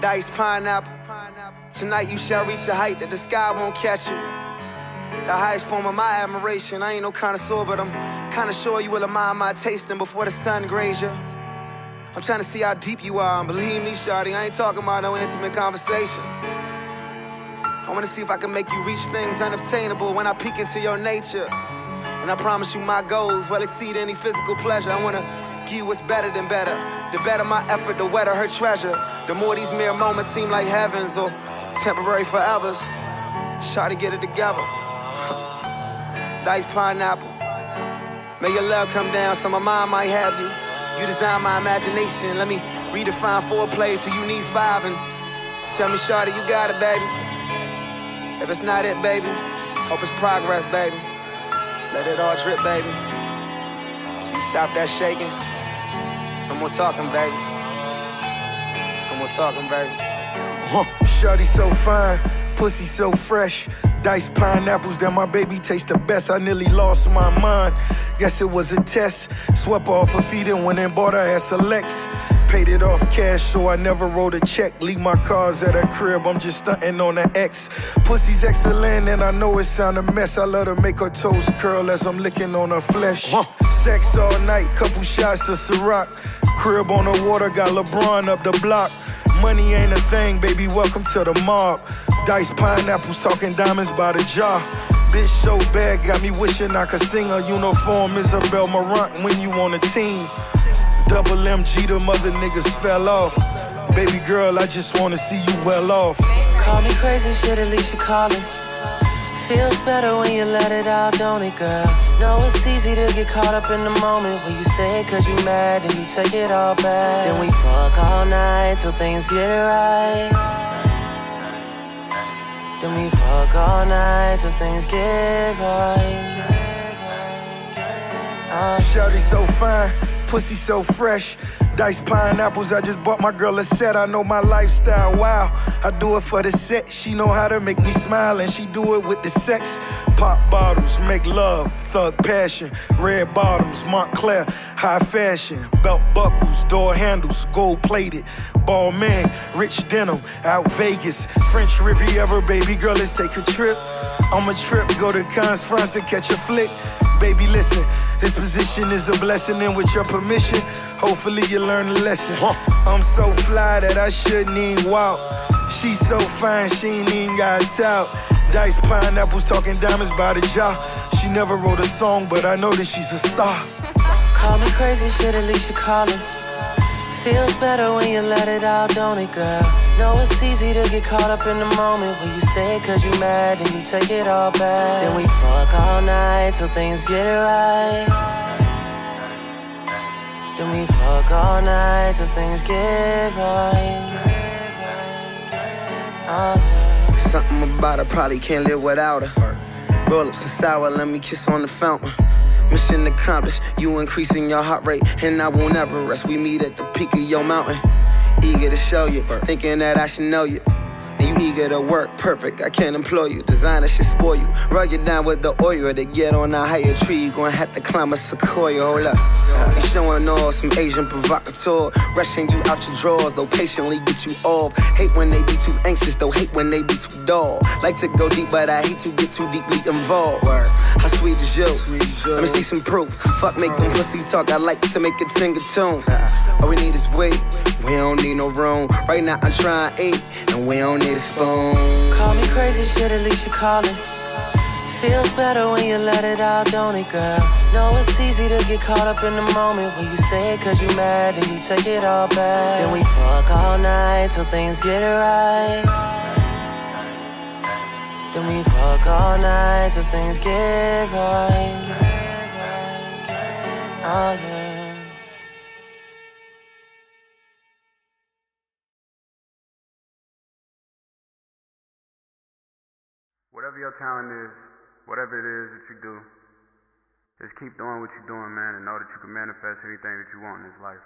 Diced pineapple. Tonight you shall reach a height that the sky won't catch you. The highest form of my admiration. I ain't no connoisseur, but I'm kinda sure you will admire my tasting before the sun graze you. I'm trying to see how deep you are, and believe me, Shawty, I ain't talking about no intimate conversation. I wanna see if I can make you reach things unobtainable when I peek into your nature. And I promise you my goals will exceed any physical pleasure. I wanna you what's better than better. The better my effort, the wetter her treasure. The more these mere moments seem like heavens or temporary forevers. Try to get it together. Diced pineapple. May your love come down so my mind might have you. You design my imagination. Let me redefine four plays till you need five and tell me, Shawty, you got it, baby. If it's not it, baby, hope it's progress, baby. Let it all drip, baby. See, stop that shaking. More talking, baby. No more talking, baby. Huh. Shawty so fine, pussy so fresh. Diced pineapples that my baby taste the best. I nearly lost my mind. Guess it was a test. Swept off her feet and went and bought her ass a Lex. Paid it off cash, so I never wrote a check. Leave my cars at a crib, I'm just stunting on the X. Pussy's excellent, and I know it sound a mess. I let her make her toes curl as I'm licking on her flesh. Sex all night, couple shots of Ciroc. Crib on the water, got LeBron up the block. Money ain't a thing, baby, welcome to the mob. Dice pineapples, talking diamonds by the jar. Bitch so bad, got me wishing I could sing a uniform Isabel Marant when you on a team. Double MG, the mother niggas fell off. Baby girl, I just wanna see you well off. Call me crazy, shit, at least you call calling. Feels better when you let it out, don't it, girl? Know it's easy to get caught up in the moment when you say it cause you mad and you take it all back. Then we fuck all night till things get right. Then we fuck all night till things get right. Uh, Shawty so fine, pussy so fresh. Diced pineapples, I just bought my girl a set. I know my lifestyle, wow. I do it for the set. She know how to make me smile, and she do it with the sex. Pop bottles, make love, thug passion. Red bottoms, Moncler, high fashion. Belt buckles, door handles, gold plated. Balmain, rich denim, out Vegas. French Riviera, baby girl, let's take a trip. On a trip, go to Cannes, France to catch a flick. Baby, listen, this position is a blessing, and with your permission, hopefully you learn a lesson. I'm so fly that I shouldn't even walk. She so fine, she ain't even got tout. Diced pineapples, talking diamonds by the jar. She never wrote a song, but I know that she's a star. Call me crazy, shit, at least you calling. Feels better when you let it out, don't it, girl? Know it's easy to get caught up in the moment when you say it cause you mad and you take it all back. Then we fuck all night till things get right. Then we fuck all night till things get right. Oh. Something about her probably can't live without her. Roll up some sour, let me kiss on the fountain. Mission accomplished, you increasing your heart rate, and I won't ever rest. We meet at the peak of your mountain. Eager to show you, thinking that I should know you. Eager to work, perfect. I can't employ you. Designer should spoil you. Rug you down with the oil to get on a higher tree. You gonna have to climb a sequoia. Hold up. Uh, you showing off some Agent Provocateur. Rushing you out your drawers, though patiently get you off. Hate when they be too anxious, though hate when they be too dull. Like to go deep, but I hate to get too deeply involved. How sweet is you? Let me see some proof. Fuck make them pussy talk. I like to make it sing a tune. All we need is weight. We don't need no room. Right now I'm trying eight, and we don't need a spoon. Call me crazy, shit, at least you calling. Feels better when you let it out, don't it, girl? No, it's easy to get caught up in the moment when you say it cause you mad and you take it all back. Then we fuck all night till things get right. Then we fuck all night till things get right. Oh, yeah. Whatever your talent is, whatever it is that you do, just keep doing what you're doing, man, and know that you can manifest anything that you want in this life.